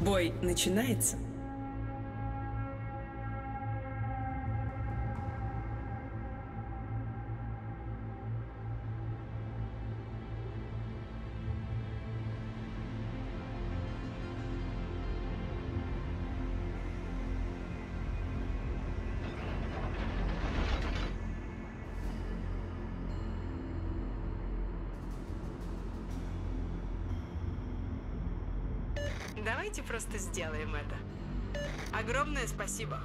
Бой начинается. Давайте просто сделаем это. Огромное спасибо.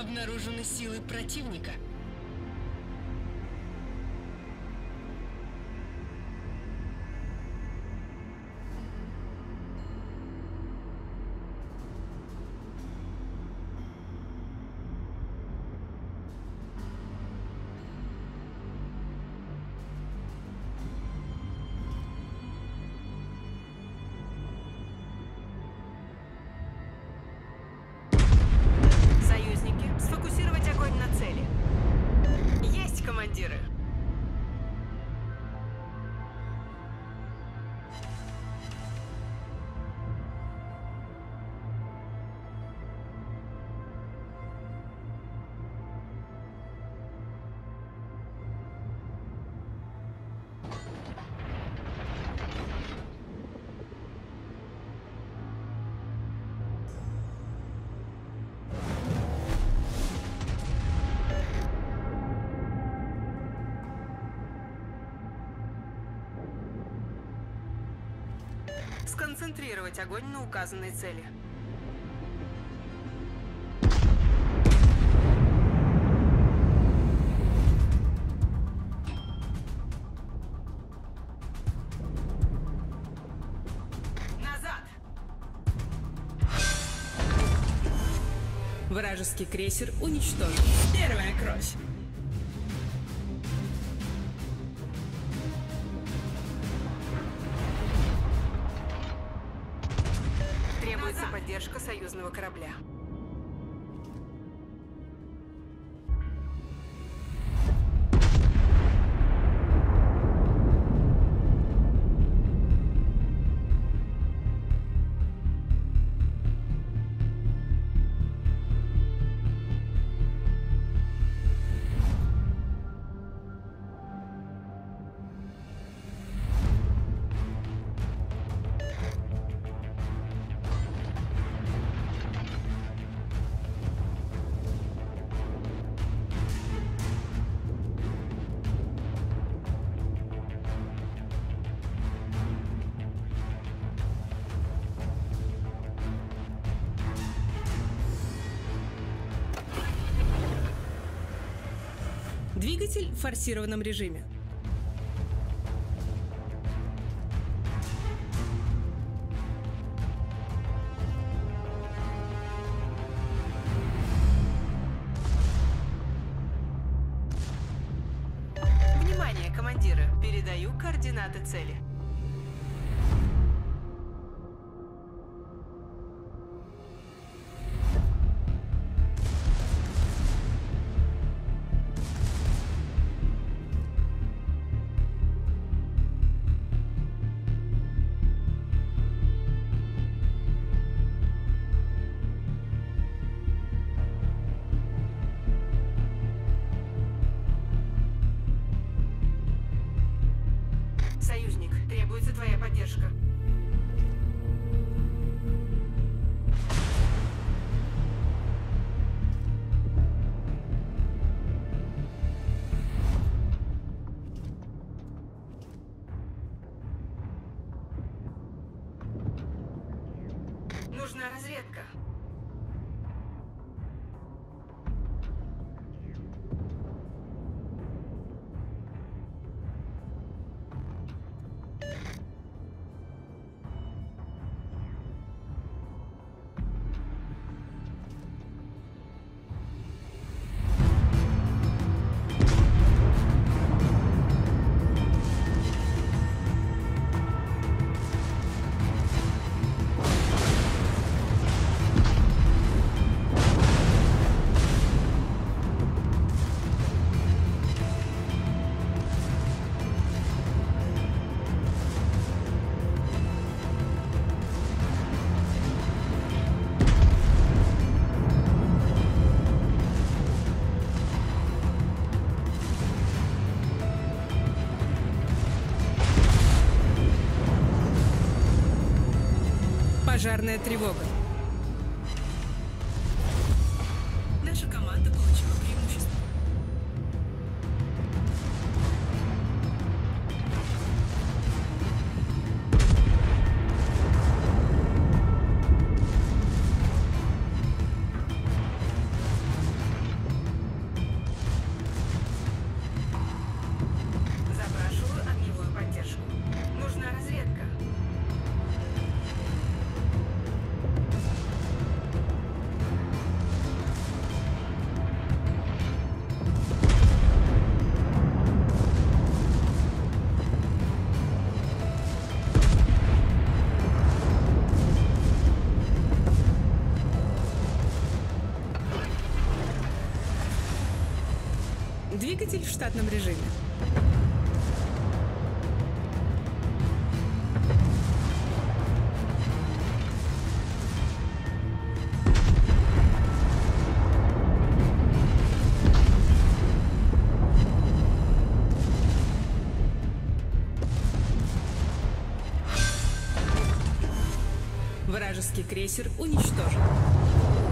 Обнаружены силы противника. Сконцентрировать огонь на указанной цели. Вражеский крейсер уничтожен. Первая кровь. Корабля. Двигатель в форсированном режиме. Внимание, командиры! Передаю координаты цели. Союзник, требуется твоя поддержка. Пожарная тревога. Двигатель в штатном режиме. Вражеский крейсер уничтожен.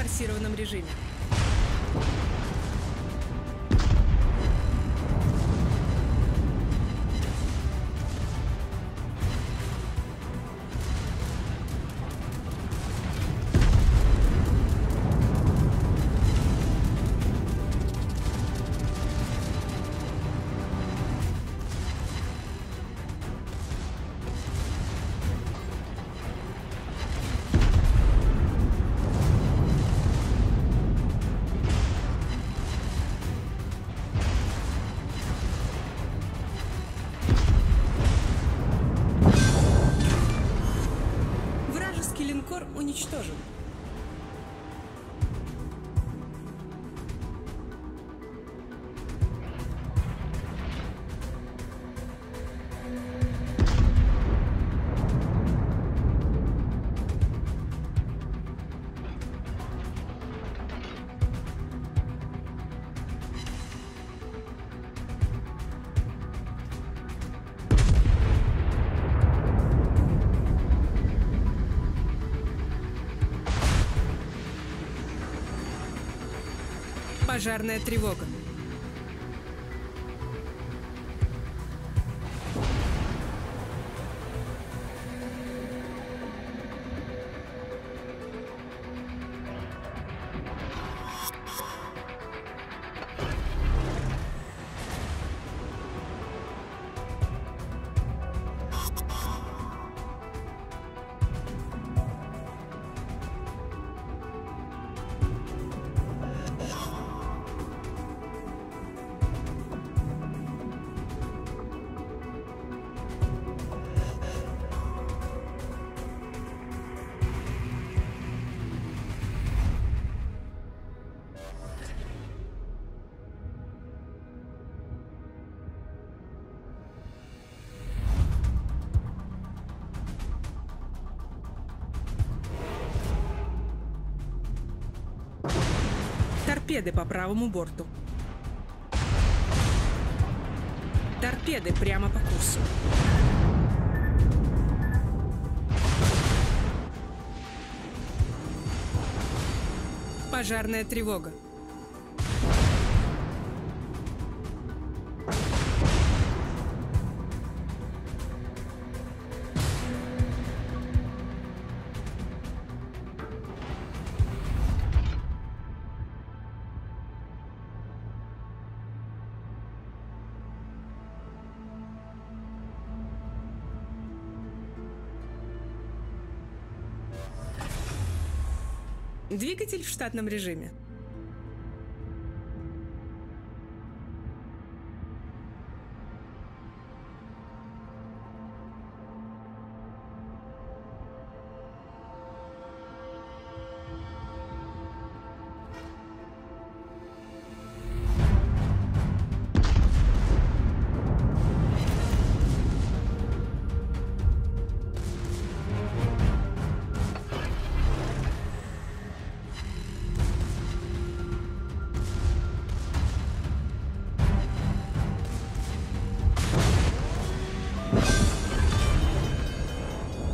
Форсированном режиме. Уничтожен. Пожарная тревога. Торпеды по правому борту. Торпеды прямо по курсу. Пожарная тревога. Двигатель в штатном режиме.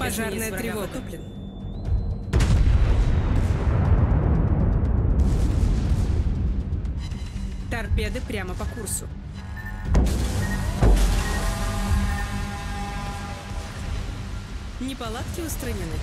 Пожарная тревога. Потоплен. Торпеды прямо по курсу. Неполадки устранены.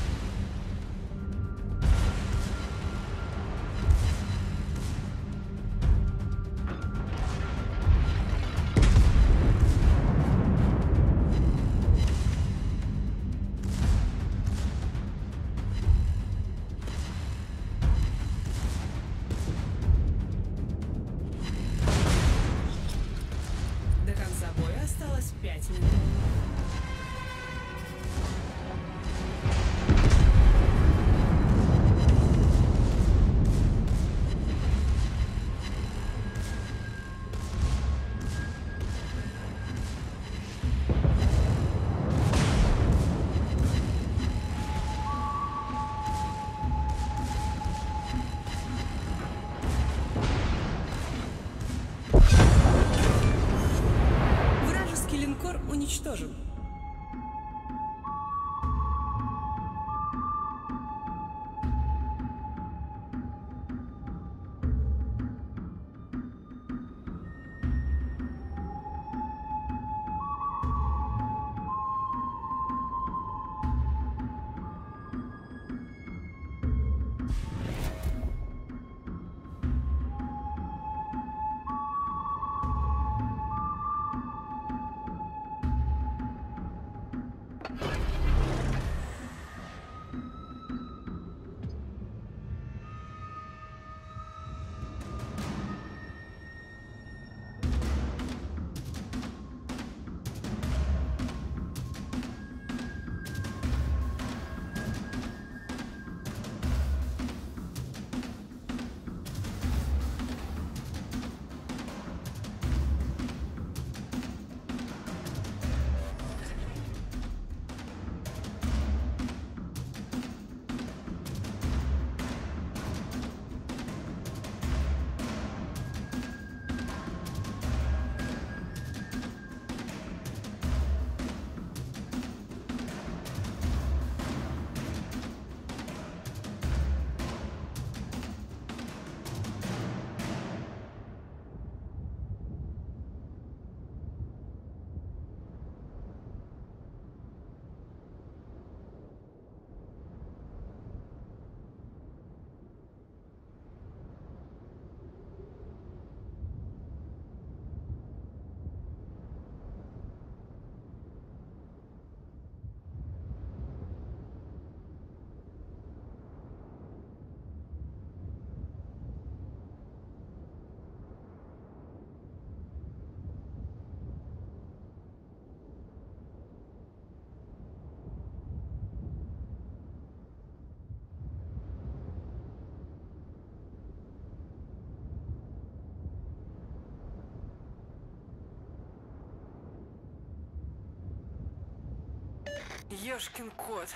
Ёшкин кот.